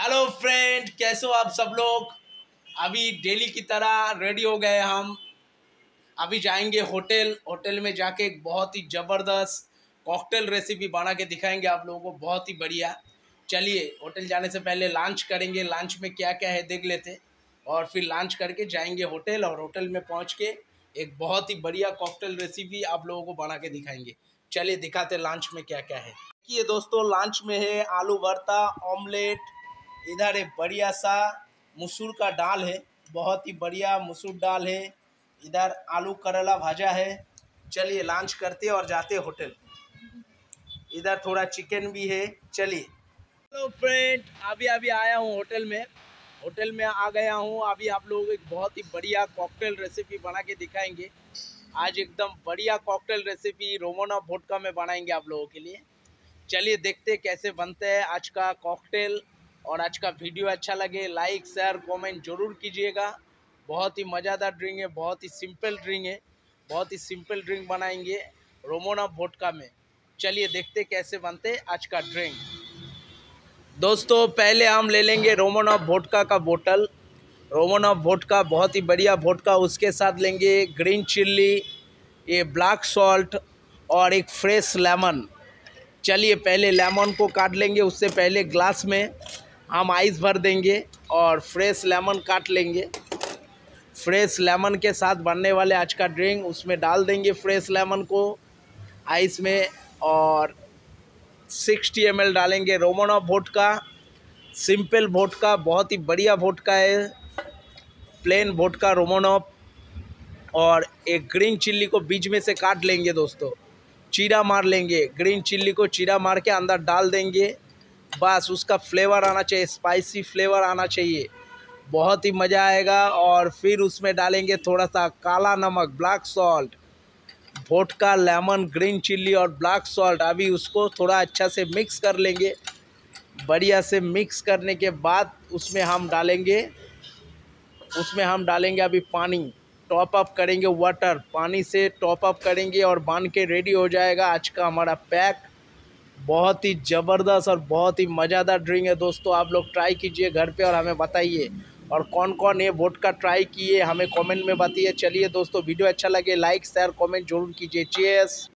Hello friend, कैसे हो आप सब लोग? अभी डेली की तरह रेडी हो गए हम। अभी जाएँगे होटल। होटल में जाके एक बहुत ही ज़बरदस्त कॉकटेल रेसिपी बना के दिखाएँगे आप लोगों को। बहुत ही बढ़िया। चलिए, होटल जाने से पहले लंच करेंगे। लंच में क्या क्या है देख लेते। और फिर लंच करके जाएँगे होटल और होटल में पहुँच के एक बहुत ही बढ़िया कॉकटेल रेसिपी आप लोगों को बना के दिखाएँगे। चलिए दिखाते लंच में क्या क्या है। ये दोस्तों लंच में है आलू भरता ऑमलेट इधर एक बढ़िया सा मसूर का दाल है, बहुत ही बढ़िया मसूर दाल है। इधर आलू करेला भाजा है। चलिए लंच करते और जाते होटल। इधर थोड़ा चिकन भी है। चलिए। हेलो फ्रेंड अभी अभी आया हूँ होटल में। होटल में आ गया हूँ। अभी आप लोगों एक बहुत ही बढ़िया कॉकटेल रेसिपी बना के दिखाएँगे। आज एकदम बढ़िया कॉकटेल रेसिपी रोमोना भोटका में बनाएँगे आप लोगों के लिए। चलिए देखते कैसे बनते हैं आज का कॉकटेल और आज का वीडियो अच्छा लगे लाइक शेयर कमेंट ज़रूर कीजिएगा। बहुत ही मज़ेदार ड्रिंक है, बहुत ही सिंपल ड्रिंक है, बहुत ही सिंपल ड्रिंक बनाएँगे रोमोना वोटका में। चलिए देखते कैसे बनते आज का ड्रिंक दोस्तों, पहले हम ले लेंगे रोमन वोटका का बोतल रोमन वोटका बहुत ही बढ़िया वोटका उसके साथ लेंगे ग्रीन चिल्ली ये ब्लैक सॉल्ट और एक फ्रेश लेमन चलिए पहले लेमन को काट लेंगे, उससे पहले ग्लास में। हम आइस भर देंगे और फ्रेश लेमन काट लेंगे। फ्रेश लेमन के साथ बनने वाले आज का ड्रिंक, उसमें डाल देंगे फ्रेश लेमन को आइस में और सिक्सटी एम डालेंगे Romanov vodka simple vodka बहुत ही बढ़िया वोट का है। Plain vodka Romanov और एक ग्रीन चिल्ली को बीच में से काट लेंगे दोस्तों। चीरा मार लेंगे, ग्रीन चिल्ली को चीरा मार के अंदर डाल देंगे। बस उसका फ्लेवर आना चाहिए स्पाइसी फ्लेवर आना चाहिए। बहुत ही मज़ा आएगा और फिर उसमें डालेंगे थोड़ा सा काला नमक black salt vodka lemon green chilli और ब्लैक सॉल्ट अभी उसको थोड़ा अच्छा से मिक्स कर लेंगे। बढ़िया से मिक्स करने के बाद उसमें हम डालेंगे, उसमें हम डालेंगे अभी पानी। टॉप अप करेंगे वाटर पानी से टॉप अप करेंगे और बाँध के रेडी हो जाएगा। आज का हमारा पैक बहुत ही ज़बरदस्त और बहुत ही मज़ेदार ड्रिंक है। दोस्तों, आप लोग ट्राई कीजिए घर पे और हमें बताइए। और कौन कौन ये वोट का ट्राई किए, हमें कमेंट में बताइए। चलिए दोस्तों वीडियो अच्छा लगे लाइक शेयर कमेंट ज़रूर कीजिए। चेस